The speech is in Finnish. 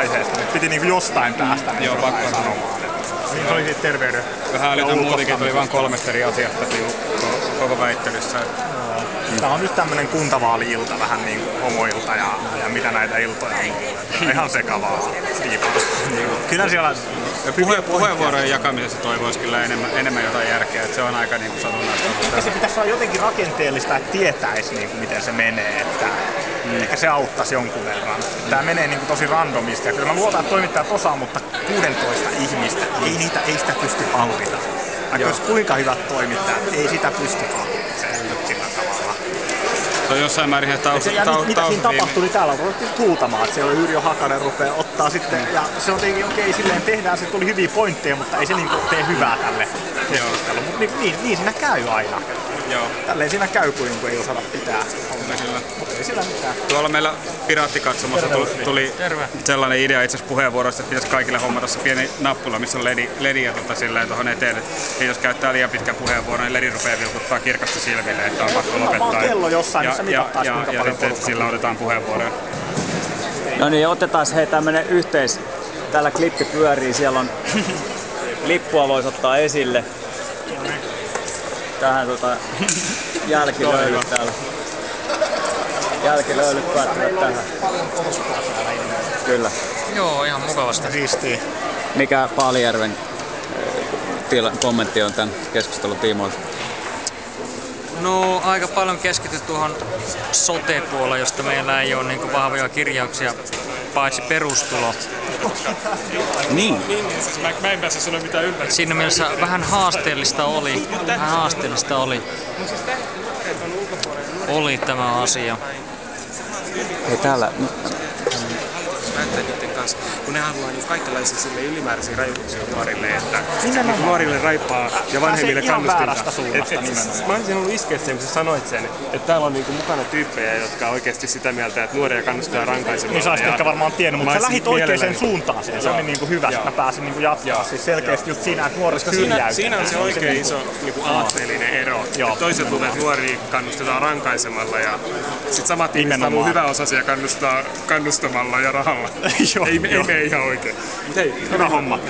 aiheesta, mutta piti niinku jostain päästä niin Joo, pakko sanomaan. Niin se oli siitä terveyden. Vähän älytön muutenkin, tuli vain kolmesta eri asiasta koko väittelyssä. Tämä on nyt tämmönen kuntavaali-ilta vähän niin kuin homoilta ja, ja mitä näitä iltoja on Ihan sekavaa. Kyllä siellä Ja puhe, puheenvuorojen jakamisessa toivoisi kyllä enemmän, enemmän jotain järkeä, että se on aika niin kuin satunnaista. Ehkä se pitäisi olla jotenkin rakenteellista, että tietäisi niin kuin miten se menee. Että mm. Ehkä se auttaisi jonkun verran. Tämä menee niin kuin tosi randomisti. Ja kyllä mä luotan, että toimittajat osaa, mutta 16 ihmistä, ei, niitä, ei sitä pysty hallita. Vaikka olisi kuinka hyvät toimittajat, ei sitä pysty hallitsemaan sillä tavalla. Se on jossain määrin taust, se, ja taust, mit, mitä siinä taust, tapahtui, niin täällä ruvettiin huutamaan, että siellä Yrjö Hakanen rupeaa ottaa sitten, ja se on tietenkin okei, silleen tehdään, se tuli hyviä pointteja, mutta ei se niinku tee hyvää tälle keskustelulle. Mutta niin, niin, niin, siinä käy aina. Joo, Tälleen siinä käy, kun ei osata pitää. kyllä. Mutta ei sillä mitään. Tuolla meillä Piraattikatsomossa tuli, tuli sellainen idea itse asiassa puheenvuorosta, että pitäisi kaikille hommata se pieni nappula, missä on ledi, ledi ja tota, silleen tuohon eteen. Että jos käyttää liian pitkän puheenvuoron, niin ledi rupeaa vilkuttaa kirkasta silmille, että on pakko lopettaa. kello jossain, ja, missä ja, mitattaisiin, ja, ja, paljon sitten sillä otetaan puheenvuoroja. No niin, otetaan hei tämmönen yhteis. Täällä klippi pyörii, siellä on lippua voisi ottaa esille. Tähän tota jälkilöylyt täällä. Jälkilöylyt päättyvät tähän. Kyllä. Joo, ihan mukavasti. Siistiä. Mikä Paalijärven eh, tila- kommentti on tämän keskustelun tiimoilta? No aika paljon keskityt tuohon sote-puoleen, josta meillä ei ole niin vahvoja kirjauksia, paitsi perustulo. Niin. Siis mä, mä en pääse sanoa mitään ympäri. Siinä mielessä vähän haasteellista oli, vähän haasteellista oli, oli tämä asia. Hei täällä, kanssa, kun ne haluaa niin kaikenlaisia sille ylimääräisiä rajoituksia nuorille, että niin nuorille raippaa ja vanhemmille kannustinta. Et- et- nimenomaan. Mä olisin ollut iskeä sen, kun sä sanoit sen, että täällä on niinku mukana tyyppejä, jotka on oikeasti sitä mieltä, että nuoria kannustaa rankaisemalla. Niin sä olisit ehkä varmaan tiennyt, mutta sä lähit oikeaan suuntaan siihen. Se oli niinku hyvä, että mä pääsin niinku jatkaa. Siis selkeästi just siinä, että nuoret Koska siinä, on se oikein niinku- iso niin aatteellinen ero. Toiset luulee, että nuoria kannustetaan rankaisemalla ja sitten samat ihmiset Nimenomaan. haluaa hyvä osasia kannustaa kannustamalla ja rahalla. Joo, ei, ei joo. mene ihan oikein. Mut hei, Hyvä homma.